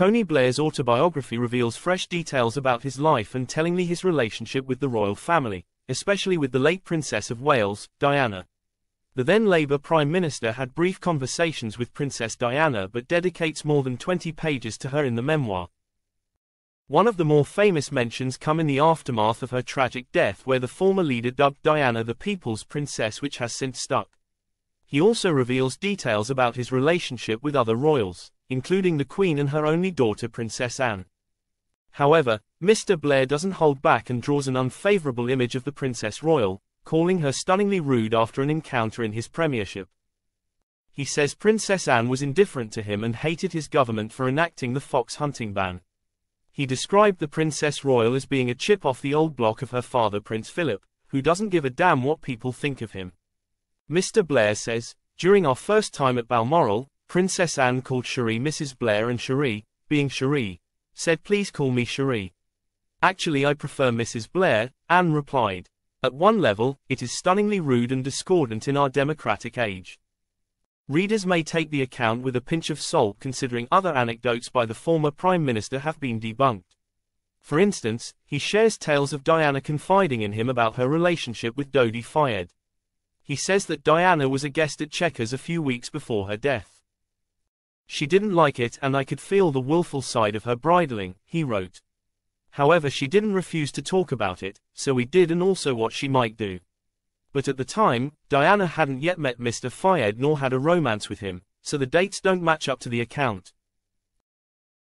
Tony Blair's autobiography reveals fresh details about his life and tellingly his relationship with the royal family, especially with the late Princess of Wales, Diana. The then Labour Prime Minister had brief conversations with Princess Diana but dedicates more than 20 pages to her in the memoir. One of the more famous mentions come in the aftermath of her tragic death where the former leader dubbed Diana the People's Princess which has since stuck. He also reveals details about his relationship with other royals, including the Queen and her only daughter Princess Anne. However, Mr. Blair doesn't hold back and draws an unfavorable image of the Princess Royal, calling her stunningly rude after an encounter in his premiership. He says Princess Anne was indifferent to him and hated his government for enacting the fox hunting ban. He described the Princess Royal as being a chip off the old block of her father Prince Philip, who doesn't give a damn what people think of him. Mr. Blair says, During our first time at Balmoral, Princess Anne called Cherie Mrs. Blair and Cherie, being Cherie, said please call me Cherie. Actually I prefer Mrs. Blair, Anne replied. At one level, it is stunningly rude and discordant in our democratic age. Readers may take the account with a pinch of salt considering other anecdotes by the former Prime Minister have been debunked. For instance, he shares tales of Diana confiding in him about her relationship with Dodi Fayed. He says that Diana was a guest at Chequers a few weeks before her death. She didn't like it and I could feel the willful side of her bridling, he wrote. However she didn't refuse to talk about it, so we did and also what she might do. But at the time, Diana hadn't yet met Mr. Fayed nor had a romance with him, so the dates don't match up to the account.